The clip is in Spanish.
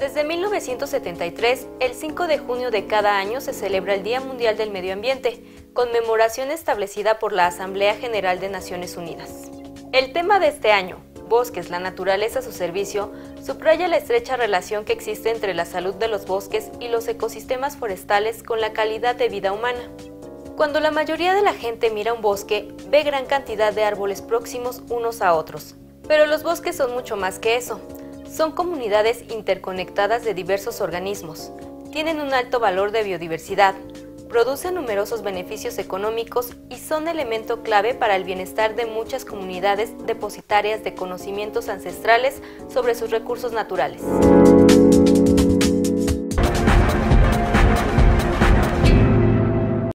Desde 1973, el 5 de junio de cada año se celebra el Día Mundial del Medio Ambiente, conmemoración establecida por la Asamblea General de Naciones Unidas. El tema de este año, Bosques, la naturaleza a su servicio, subraya la estrecha relación que existe entre la salud de los bosques y los ecosistemas forestales con la calidad de vida humana. Cuando la mayoría de la gente mira un bosque, ve gran cantidad de árboles próximos unos a otros. Pero los bosques son mucho más que eso. Son comunidades interconectadas de diversos organismos. Tienen un alto valor de biodiversidad, producen numerosos beneficios económicos y son elemento clave para el bienestar de muchas comunidades depositarias de conocimientos ancestrales sobre sus recursos naturales.